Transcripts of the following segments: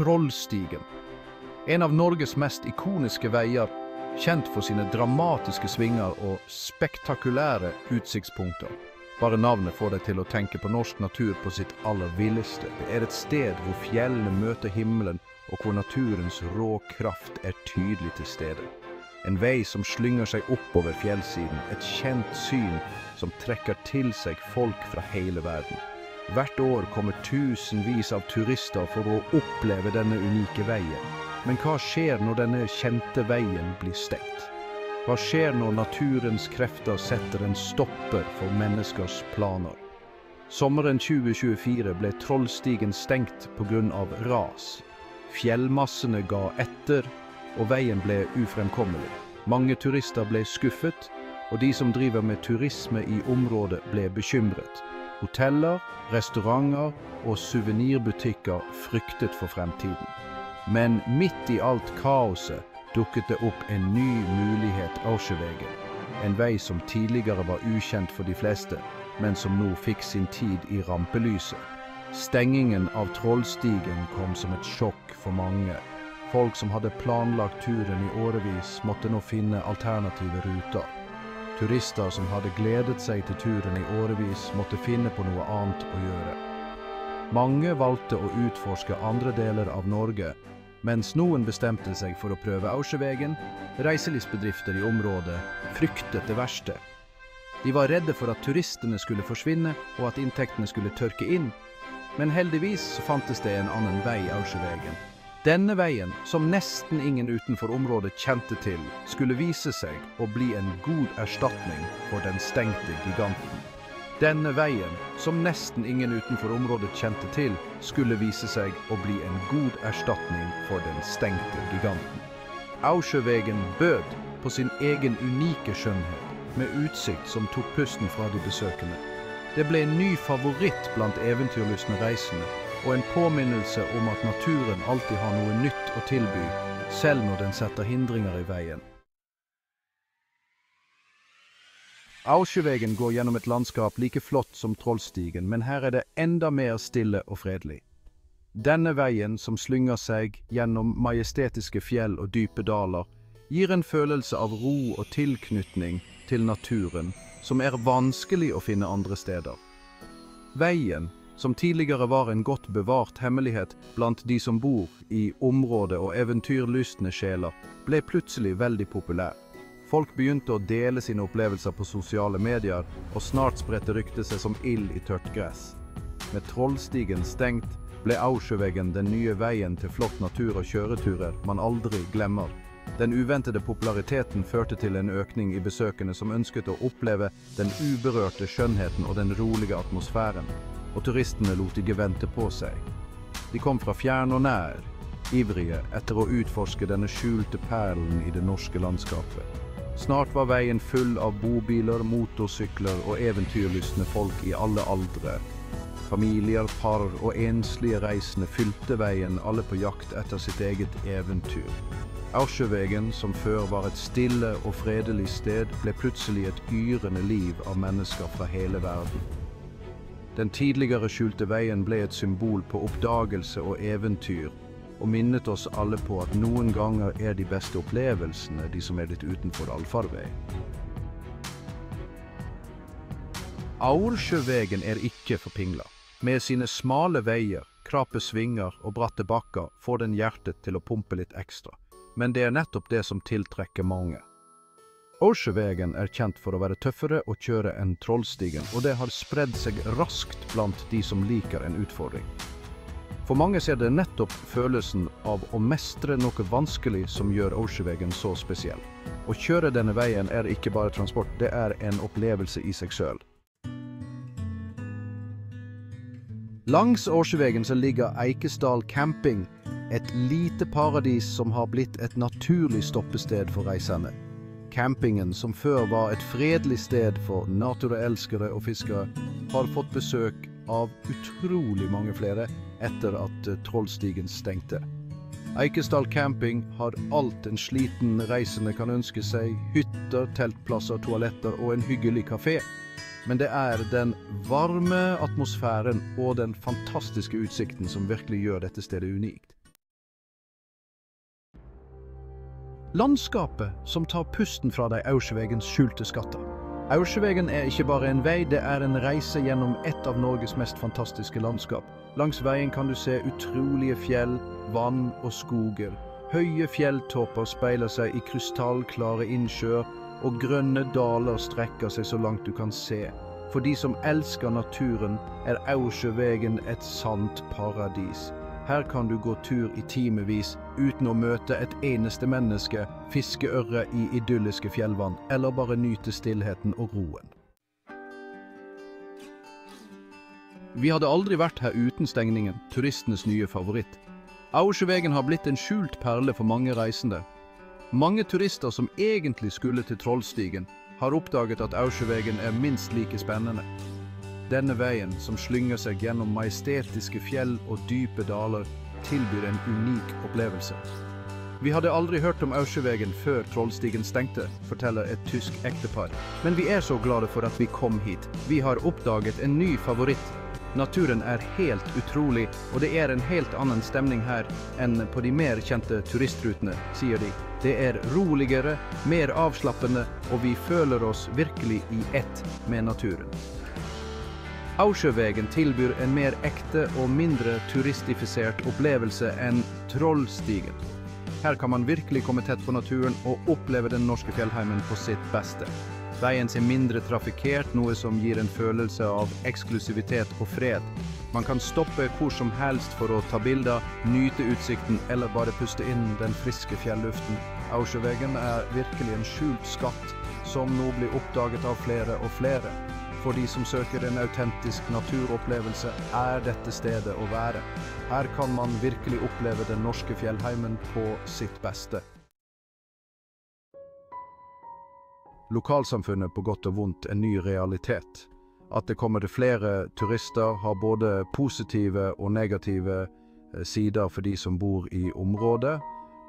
Trollstigen. En av Norges mest ikoniske veier, kjent for sine dramatiske svinger og spektakulære utsiktspunkter. Bare navnet får deg til å tenke på norsk natur på sitt aller villeste. Det er et sted hvor fjellene møter himmelen, og hvor naturens rå kraft er tydelig til stede. En vei som slynger seg oppover fjellsiden, et kjent syn som trekker til seg folk fra hele verden. Hvert år kommer tusenvis av turister for å oppleve denne unike veien. Men hva skjer når denne kjente veien blir stengt? Hva skjer når naturens krefter setter en stopper for menneskers planer? Sommeren 2024 ble Trollstigen stengt pga. ras. Fjellmassene ga etter, og veien ble ufremkommelig. Mange turister ble skuffet, og de som driver med turisme i området ble bekymret. Hoteller, restauranter og suvenirbutikker fryktet for fremtiden. Men midt i alt kaoset dukket det opp en ny mulighet Aursjøvegen. En vei som tidligere var ukjent for de fleste, men som nå fikk sin tid i rampelyset. Stengingen av Trollstigen kom som et sjokk for mange. Folk som hadde planlagt turen i årevis, måtte nå finne alternative ruter. Turister som hadde gledet seg til turen i årevis, måtte finne på noe annet å gjøre. Mange valgte å utforske andre deler av Norge, mens noen bestemte seg for å prøve Aursjøvegen. Reiselivsbedrifter i området fryktet det verste. De var redde for at turistene skulle forsvinne, og at inntektene skulle tørke inn. Men heldigvis så fantes det en annen vei Aursjøvegen. Denne veien, som nesten ingen utenfor området kjente til, skulle vise seg å bli en god erstatning for den stengte giganten. Denne veien, som nesten ingen utenfor området kjente til, skulle vise seg å bli en god erstatning for den stengte giganten. Aursjøvegen bød på sin egen unike skjønnhet, med utsikt som tok pusten fra de besøkende. Det ble en ny favoritt blant eventyrlystne reisende, og en påminnelse om at naturen alltid har noe nytt å tilby, selv når den setter hindringer i veien. Aursjøvegen går gjennom et landskap like flott som Trollstigen, men her er det enda mer stille og fredelig. Denne veien, som slynger seg gjennom majestetiske fjell og dype daler, gir en følelse av ro og tilknytning til naturen som er vanskelig å finne andre steder. Veien som tidligere var en godt bevart hemmelighet blant de som bor i området og eventyrlystne sjeler, ble plutselig veldig populær. Folk begynte å dele sine opplevelser på sosiale medier, og snart spredte ryktet seg som ild i tørt gress. Med Trollstigen stengt ble Aursjøveggen den nye veien til flott natur og kjøreturer man aldri glemmer. Den uventede populariteten førte til en økning i besøkende som ønsket å oppleve den uberørte skjønnheten og den rolige atmosfæren og turistene lot ikke vente på seg. De kom fra fjern og nær, ivrige etter å utforske denne skjulte perlen i det norske landskapet. Snart var veien full av bobiler, motorsykler og eventyrlystne folk i alle aldre. Familier, par og enslige reisende fylte veien, alle på jakt etter sitt eget eventyr. Aursjøvegen, som før var et stille og fredelig sted, ble plutselig et yrende liv av mennesker fra hele verden. Den tidligere skjulte veien ble et symbol på oppdagelse og eventyr, og minnet oss alle på at noen ganger er de beste opplevelsene de som er litt utenfor allfarvei. Aursjøvegen er ikke for pingla. Med sine smale veier, krappe svinger og bratte bakker får den hjertet til å pumpe litt ekstra. Men det er nettopp det som tiltrekker mange. Årsjøvegen er kjent for å være tøffere å kjøre enn Trollstigen, og det har spredd seg raskt blant de som liker en utfordring. For mange ser det nettopp følelsen av å mestre noe vanskelig som gjør Årsjøvegen så spesiell. Å kjøre denne veien er ikke bare transport, det er en opplevelse i seg sjøl. Langs Årsjøvegen ligger Eikesdal camping, et lite paradis som har blitt et naturlig stoppested for reisende. Campingen, som før var et fredelig sted for naturelskere og fiskere, har fått besøk av utrolig mange flere etter at eh, Trollstigen stengte. Eikesdal camping har alt en sliten reisende kan ønske seg. Hytter, teltplasser, toaletter og en hyggelig kafé. Men det er den varme atmosfæren og den fantastiske utsikten som virkelig gjør dette stedet unikt. Landskapet som tar pusten fra de Aursvegens skjulte skatter. Aursvegen er ikke bare en vei, det er en reise gjennom et av Norges mest fantastiske landskap. Langs veien kan du se utrolige fjell, vann og skoger. Høye fjelltopper speiler seg i krystallklare innsjøer, og grønne daler strekker seg så langt du kan se. For de som elsker naturen, er Aursjøvegen et sant paradis. Her kan du gå tur i timevis uten å møte et eneste menneske, fiske ørre i idylliske fjellvann, eller bare nyte stillheten og roen. Vi hadde aldri vært her uten stengningen, turistenes nye favoritt. Aursjøvegen har blitt en skjult perle for mange reisende. Mange turister som egentlig skulle til Trollstigen, har oppdaget at Aursjøvegen er minst like spennende. Denne veien, som slynger seg gjennom majestetiske fjell og dype daler, tilbyr en unik opplevelse. Vi hadde aldri hørt om Aursjøvegen før Trollstigen stengte, forteller et tysk ektepar. Men vi er så glade for at vi kom hit. Vi har oppdaget en ny favoritt. Naturen er helt utrolig, og det er en helt annen stemning her enn på de mer kjente turistrutene, sier de. Det er roligere, mer avslappende, og vi føler oss virkelig i ett med naturen. Aursjøvegen tilbyr en mer ekte og mindre turistifisert opplevelse enn Trollstigen. Her kan man virkelig komme tett på naturen og oppleve den norske fjellheimen på sitt beste. Veien ser mindre trafikkert, noe som gir en følelse av eksklusivitet og fred. Man kan stoppe hvor som helst for å ta bilder, nyte utsikten eller bare puste inn den friske fjelluften. Aursjøvegen er virkelig en skjult skatt som nå blir oppdaget av flere og flere. For de som søker en autentisk naturopplevelse, er dette stedet å være. Her kan man virkelig oppleve den norske fjellheimen på sitt beste. Lokalsamfunnet på godt og vondt en ny realitet. At det kommer til flere turister har både positive og negative eh, sider for de som bor i området.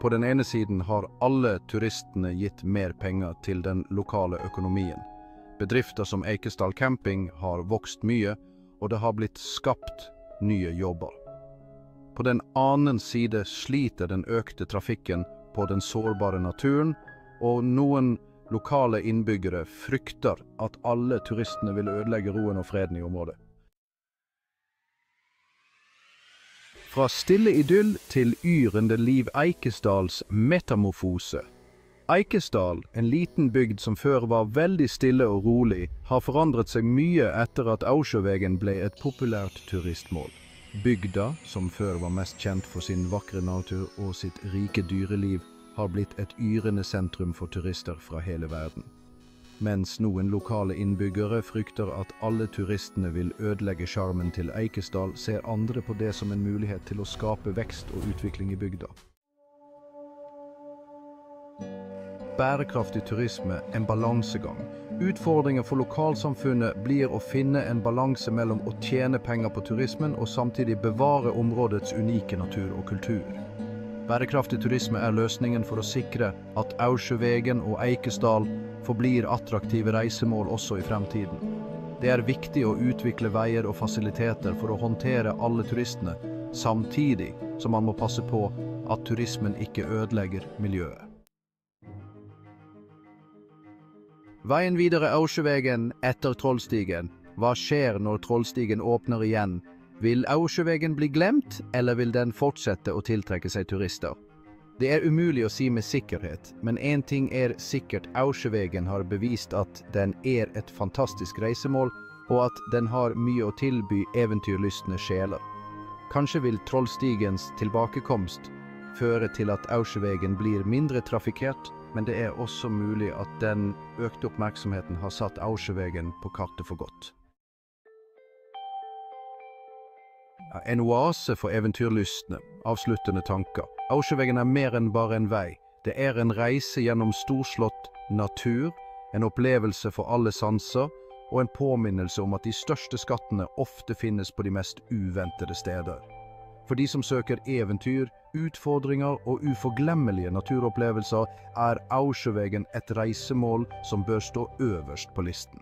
På den ene siden har alle turistene gitt mer penger til den lokale økonomien. Bedrifter som Eikesdal camping har vokst mye, og det har blitt skapt nye jobber. På den annen side sliter den økte trafikken på den sårbare naturen, og noen lokale innbyggere frykter at alle turistene vil ødelegge roen og freden i området. Fra stille idyll til yrende Liv Eikesdals metamorfose Eikesdal, en liten bygd som før var veldig stille og rolig, har forandret seg mye etter at Aursjøvegen ble et populært turistmål. Bygda, som før var mest kjent for sin vakre natur og sitt rike dyreliv, har blitt et yrende sentrum for turister fra hele verden. Mens noen lokale innbyggere frykter at alle turistene vil ødelegge sjarmen til Eikesdal, ser andre på det som en mulighet til å skape vekst og utvikling i bygda. Bærekraftig turisme en balansegang. Utfordringen for lokalsamfunnet blir å finne en balanse mellom å tjene penger på turismen og samtidig bevare områdets unike natur og kultur. Bærekraftig turisme er løsningen for å sikre at Aursjøvegen og Eikesdal forblir attraktive reisemål også i fremtiden. Det er viktig å utvikle veier og fasiliteter for å håndtere alle turistene, samtidig som man må passe på at turismen ikke ødelegger miljøet. Veien videre Aursjøvegen etter Trollstigen. Hva skjer når Trollstigen åpner igjen? Vil Aursjøvegen bli glemt, eller vil den fortsette å tiltrekke seg turister? Det er umulig å si med sikkerhet, men én ting er sikkert Aursjøvegen har bevist at den er et fantastisk reisemål, og at den har mye å tilby eventyrlystne sjeler. Kanskje vil Trollstigens tilbakekomst føre til at Aursjøvegen blir mindre trafikkert, men det er også mulig at den økte oppmerksomheten har satt Aursjøvegen på kartet for godt. En oase for eventyrlystne, avsluttende tanker. Aursjøvegen er mer enn bare en vei. Det er en reise gjennom storslått natur, en opplevelse for alle sanser, og en påminnelse om at de største skattene ofte finnes på de mest uventede steder. For de som søker eventyr, utfordringer og uforglemmelige naturopplevelser, er Aursjøvegen et reisemål som bør stå øverst på listen.